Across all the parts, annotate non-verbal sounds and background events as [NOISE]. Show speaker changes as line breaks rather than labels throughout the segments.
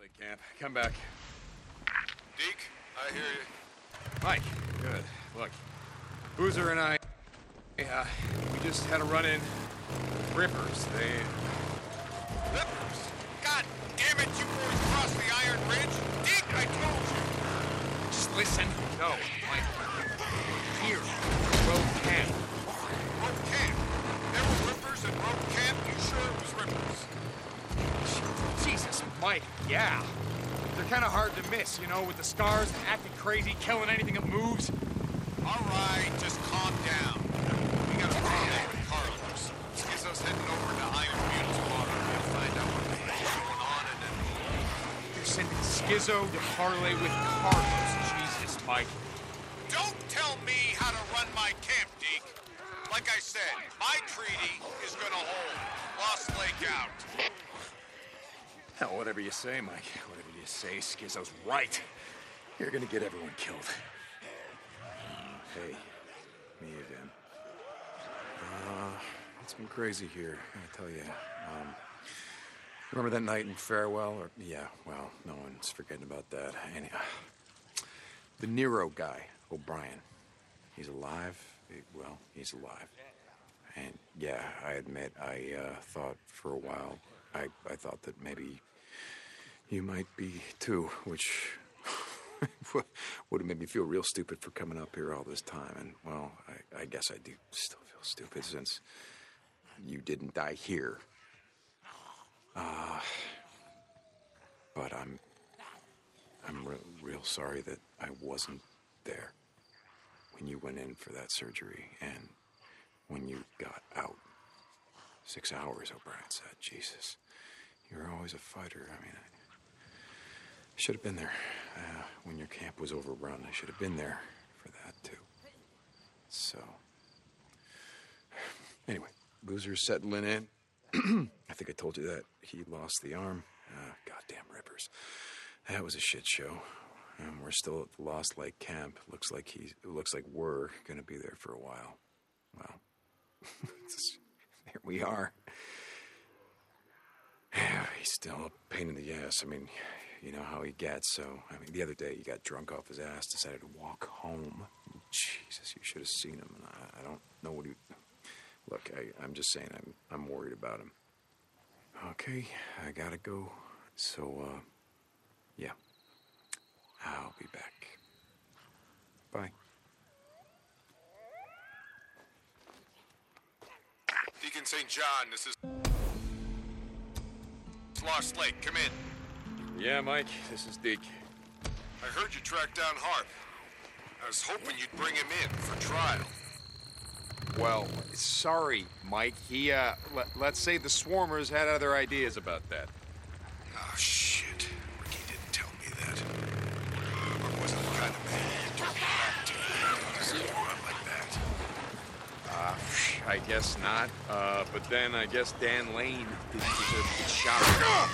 Lake camp. [LAUGHS] Come back.
Deke, I hear you.
Mike, good. Look, Boozer and I, uh, we just had a run-in with Rippers. They...
Rippers! God damn it, you boys crossed the Iron Ridge! Deke, I told you!
Just listen. No, Mike. Here. Road camp.
Rope Camp. There were Rippers at Rope Camp. You sure it was Rippers?
Jesus, Mike, yeah. They're kind of hard to miss, you know, with the scars and acting crazy, killing anything that moves.
All right, just calm down. We got a problem with Carlos. Skizzo's heading over to Iron Beetle's water. We'll find out what the hell's going on and then...
You're sending Skizzo to parlay with Carlos. Jesus, Mike.
Don't tell me how to run my camp, Deke. Like I said, my treaty is gonna hold. Lost Lake out.
Hell, whatever you say, Mike. Whatever you say, Skizzo's right. You're gonna get everyone killed. Hey, me again. Uh, it's been crazy here, I tell you. Um, remember that night in Farewell? Or yeah, well, no one's forgetting about that. Anyhow, the Nero guy, O'Brien. He's alive. He- well, he's alive. And yeah, I admit, I uh, thought for a while, I, I thought that maybe you might be too, which [LAUGHS] would have made me feel real stupid for coming up here all this time. And well, I, I guess I do still feel stupid since you didn't die here. Uh, but I'm, I'm re- real sorry that I wasn't there when you went in for that surgery and when you got out. Six hours, O'Brien said. Jesus. You're always a fighter. I mean, I should have been there uh, when your camp was overrun. I should have been there for that, too. So. Anyway, Boozer's settling in. [CLEARS THROAT] I think I told you that. He lost the arm. Uh, goddamn rippers. That was a shit show. And we're still at the Lost Lake camp. Looks like he. Looks like we're gonna be there for a while. Well, [LAUGHS] it's- here we are. [SIGHS] He's still a pain in the ass. I mean, you know how he gets. So, I mean, the other day he got drunk off his ass, decided to walk home. Jesus, you should have seen him. And I, I don't know what he. Look, I, I'm just saying, I'm I'm worried about him. Okay, I gotta go. So, uh, yeah, I'll be back. Bye.
Deacon St. John, this is... Lost Lake, come in.
Yeah, Mike, this is Deke.
I heard you tracked down Harp. I was hoping you'd bring him in for trial.
Well, sorry, Mike. He, uh, let, let's say the Swarmers had other ideas about that.
Oh, shit. Rikki didn't tell me that. I wasn't the kind of man to react to things and run like that.
Uh, I guess not. Uh, but then I guess Dan Lane didn't deserve to get shot.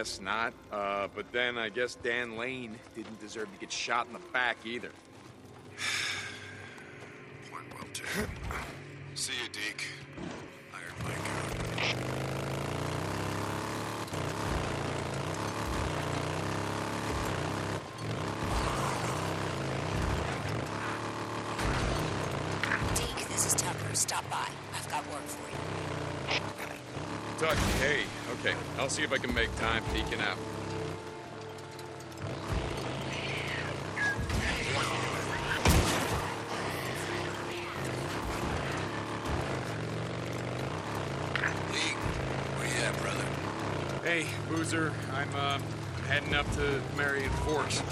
Guess not. Uh, but then I guess Dan Lane didn't deserve to get shot in the back either. Hey, okay. I'll see if I can make time peeking out.
Deke, where you at, brother?
Hey, Boozer, I'm uh, heading up to Marion Forks.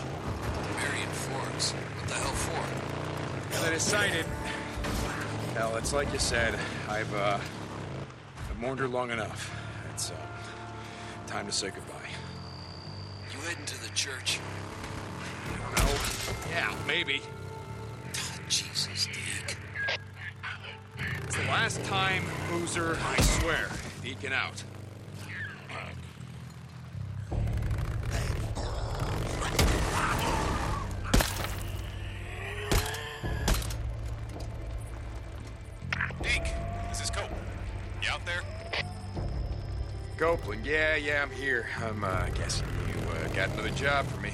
Marion Forks. What the hell for?
I decided, hell, it's like you said, I've uh, I've mourned her long enough. It's uh, time to say goodbye.
You heading to the church?
No, yeah, maybe.
Jesus, Deke.
It's the last time, Boozer. I swear. Deacon out. Copeland, yeah, yeah, I'm here. I'm uh, guessing you uh, got another job for me.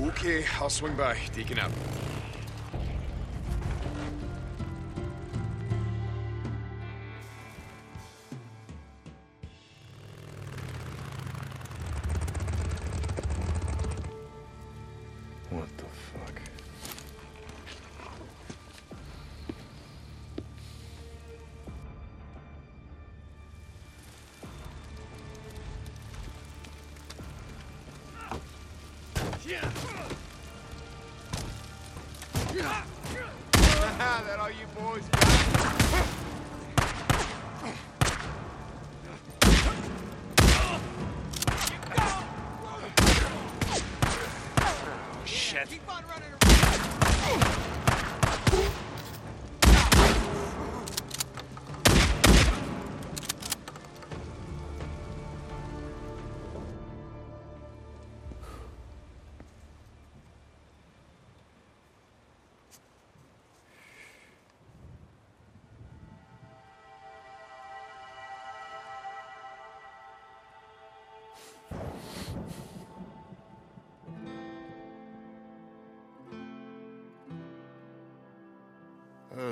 Okay, I'll swing by. Deacon out. That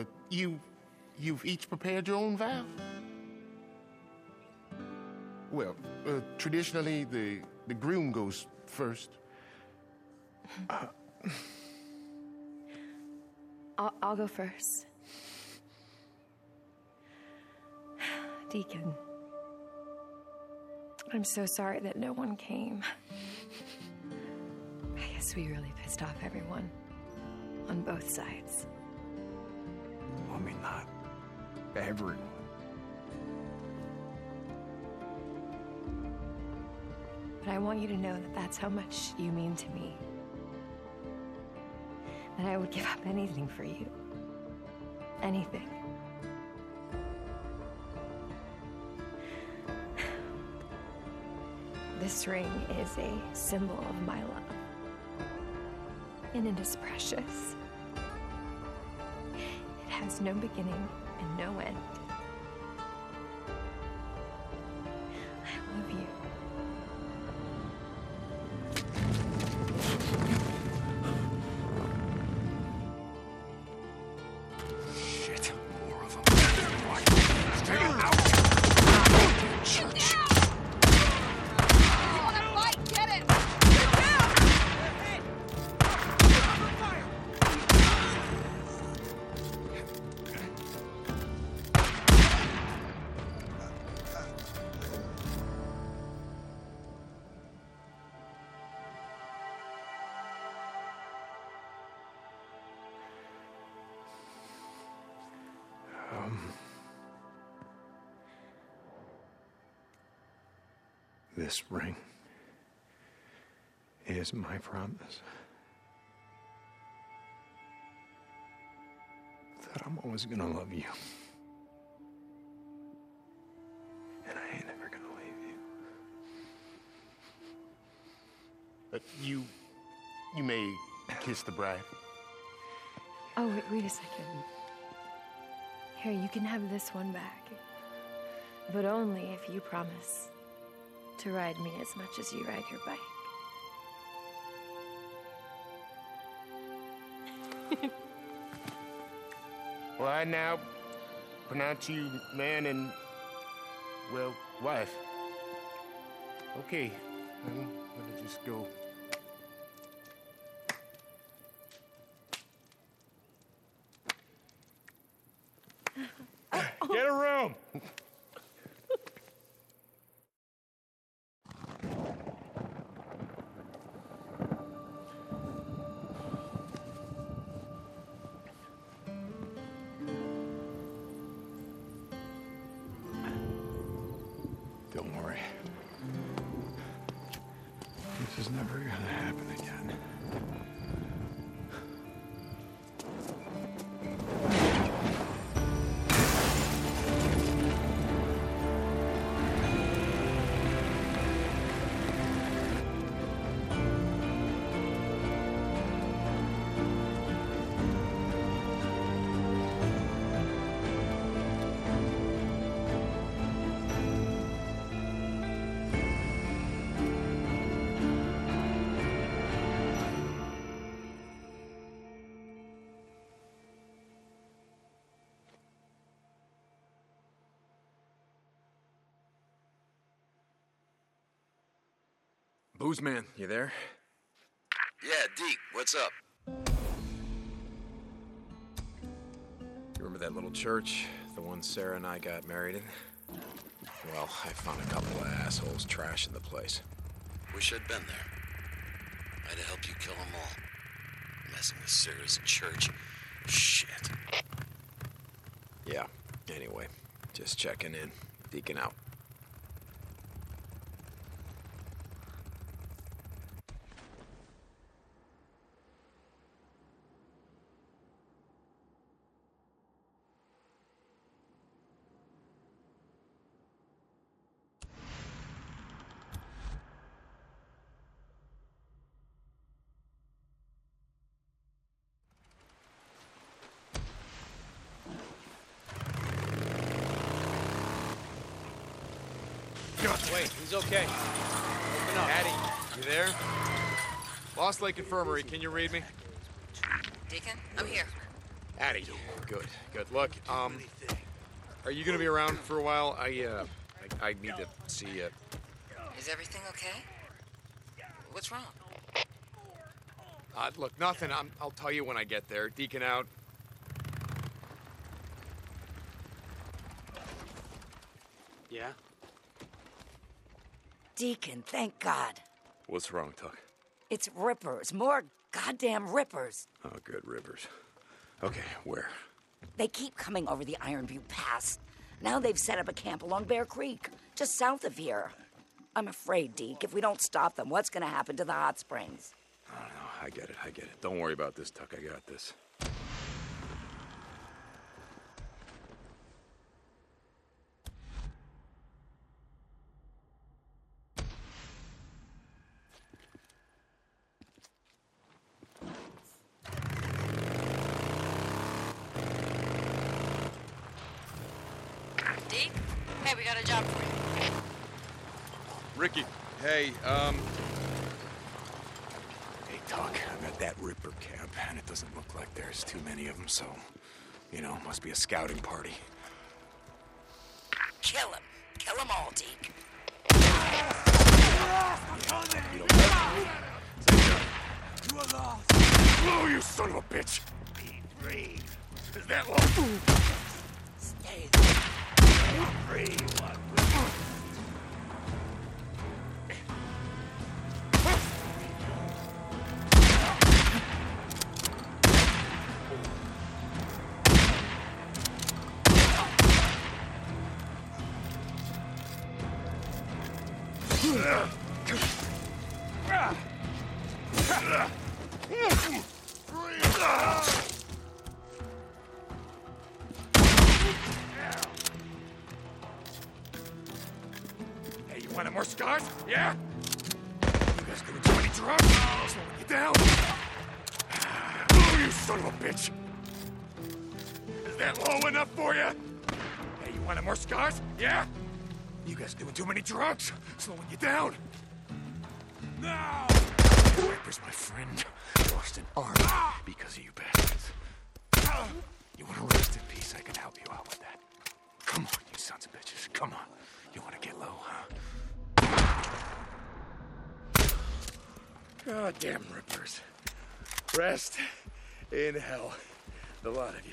Uh, you, you've each prepared your own vow? Well, uh, traditionally, the, the groom goes first. [SIGHS]
I'll, I'll go first. [SIGHS] Deacon, I'm so sorry that no one came. [SIGHS] I guess we really pissed off everyone on both sides.
Not everyone.
But I want you to know that that's how much you mean to me. That I would give up anything for you. Anything. This ring is a symbol of my love. And it is precious. Has no beginning and no end.
This ring is my promise that I'm always gonna love you. And I ain't ever gonna leave you.
Uh, you, you may kiss the bride.
Oh, wait, wait a second. Here, you can have this one back. But only if you promise to ride me as much as you ride your bike. [LAUGHS]
Well, I now pronounce you man and, well, wife. Okay, I'm gonna just go.
Booze man, you there?
Yeah, Deke, what's up?
You remember that little church? The one Sarah and I got married in? Well, I found a couple of assholes trashing the place.
Wish I'd been there. I'd have helped you kill them all. Messing with Sarah's church. Shit.
Yeah, anyway, just checking in. Deacon out.
Wait, he's okay. Open up.
Addy, you there? Lost Lake Infirmary, can you read me?
Deacon, I'm here.
Addy, good, good. Look, um, are you gonna be around for a while? I, uh, I, I need to see you.
Is everything okay? What's wrong?
Uh, look, nothing. I'm, I'll tell you when I get there. Deacon out.
Yeah?
Deacon, thank God.
What's wrong, Tuck?
It's rippers. More goddamn rippers.
Oh, good rippers. Okay, where?
They keep coming over the Iron Butte Pass. Now they've set up a camp along Bear Creek, just south of here. I'm afraid, Deke, if we don't stop them, what's gonna happen to the hot springs?
I don't know. I get it. I get it. Don't worry about this, Tuck. I got this.
Deke? Hey, we got a job for you.
Rikki, hey, um,
Hey, Tuck. I'm at that Ripper camp, and it doesn't look like there's too many of them, so, you know, must be a scouting party.
Kill him. Kill them all, Deke.
Oh, you son of a bitch! Is that low?
Stay
Hey, you want more scars? Yeah? You guys gonna do anything drunk? Slowing you down? Oh, you son of a bitch! Is that low enough for you? Hey, you wanted more scars? Yeah? You guys doing too many drugs? Slowing you down? No! Ripper's my friend. Lost an arm because of you bastards. You want to rest in peace? I can help you out with that. Come on, you sons of bitches. Come on. You want to get low, huh? Goddamn Rippers. Rest in hell. The lot of you.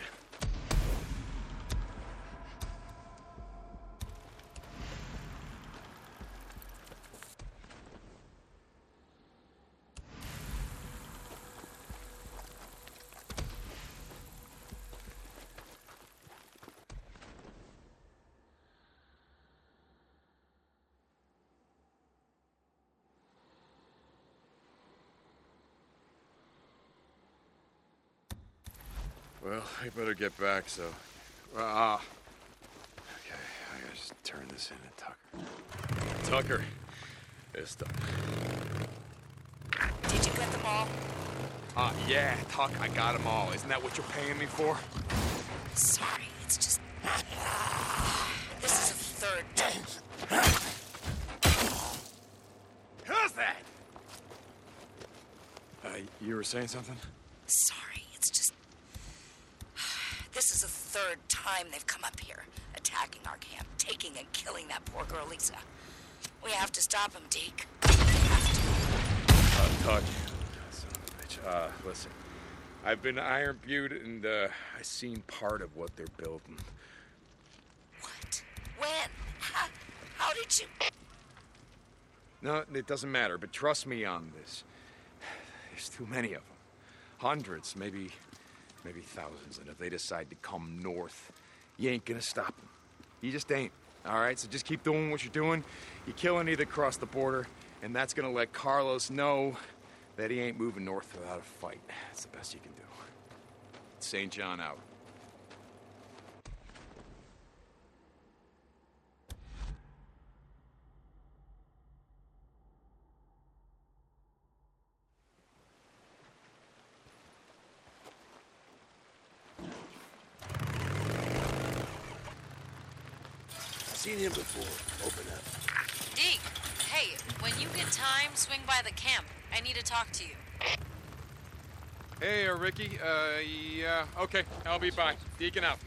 Well, I better get back, so. Ah. okay, I gotta just turn this in to Tucker. Tucker, it's done.
Did you get them all?
Uh, yeah, Tuck, I got them all. Isn't that what you're paying me for?
Sorry, it's just. This is a third
Who's that? Uh, you were saying something?
Sorry, it's just. This is the third time they've come up here, attacking our camp, taking and killing that poor girl Lisa. We have to stop them, Deke. We have to.
Uh, Tuck. Son of a bitch. Uh, listen. I've been to Iron Butte and, uh, I seen part of what they're building.
What? When? How, how did you?
No, it doesn't matter, but trust me on this. [SIGHS] There's too many of them. Hundreds, maybe, maybe thousands. And if they decide to come north, you ain't gonna stop them. You just ain't. All right, so just keep doing what you're doing. You kill any that cross the border, and that's gonna let Carlos know that he ain't moving north without a fight. That's the best you can do. St. John out.
Seen him before. Open up.
Deke, hey, when you get time, swing by the camp. I need to talk to you.
Hey, uh, Rikki. Uh, yeah. Okay, I'll be by. Deacon out.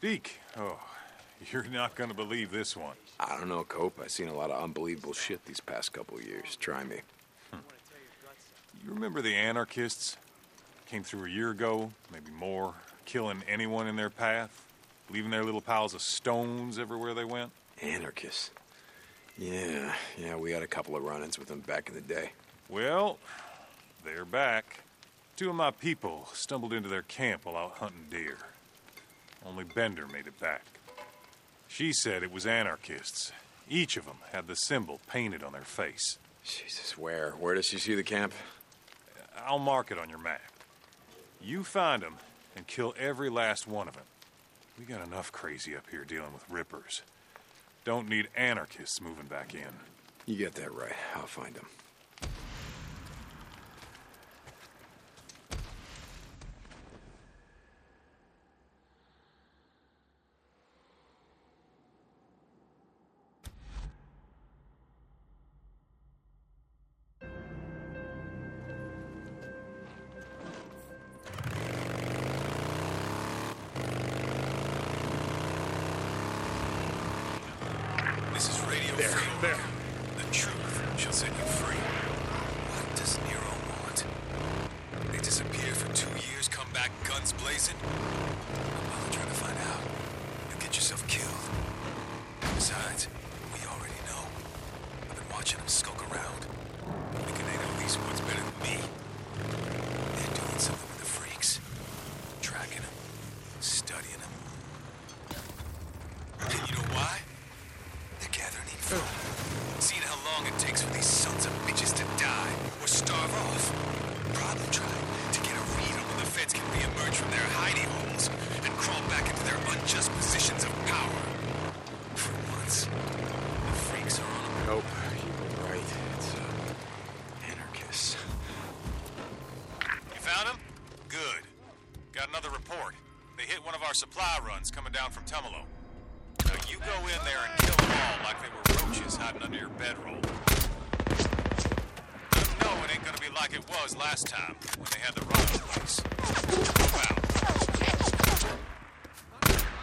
Deke. Oh, you're not gonna believe this one.
I don't know, Cope. I've seen a lot of unbelievable shit these past couple years. Try me.
You remember the anarchists? Came through a year ago, maybe more, killing anyone in their path, leaving their little piles of stones everywhere they went.
Anarchists. Yeah, yeah, we had a couple of run ins with them back in the day.
Well, they're back. Two of my people stumbled into their camp while out hunting deer. Only Bender made it back. She said it was anarchists. Each of them had the symbol painted on their face.
Jesus, where? Where does she see the camp?
I'll mark it on your map. You find them and kill every last one of them. We got enough crazy up here dealing with rippers. Don't need anarchists moving back in.
You get that right. I'll find them. There,
The truth shall set you free. What does Nero want? They disappear for two years, come back guns blazing?
Supply runs coming down from Tumalo. Now you go in there and kill them all like they were roaches hiding under your bedroll. 'em know it ain't gonna be like it was last time when they had the the place. Out.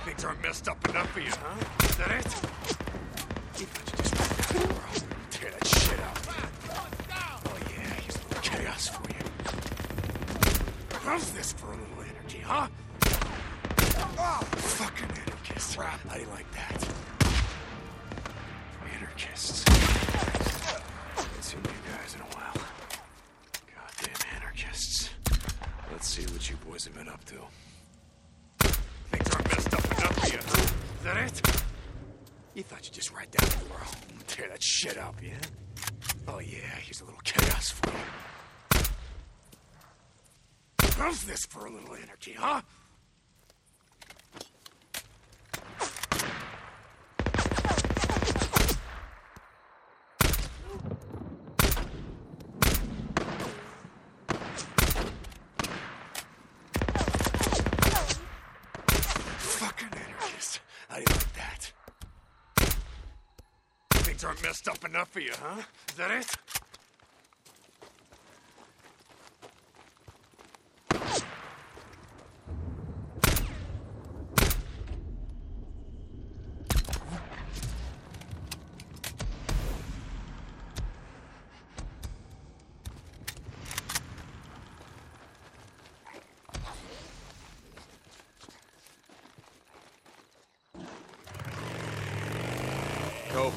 Things aren't messed up enough for you, huh? Is that it? You. Tear that shit up. Oh yeah, here's chaos for you. How's this for a little energy, huh? Do you like that? Anarchists. Haven't seen you guys in a while. Goddamn anarchists. Let's see what you boys have been up to. Things aren't messed up enough huh? Is that it? You thought you'd just ride down the world and tear that shit up, yeah? Oh yeah, here's a little chaos for you. How's this for a little energy, huh? Fucking anarchist. How do you like that? Things aren't messed up enough for you, huh? Is that it?
Cope,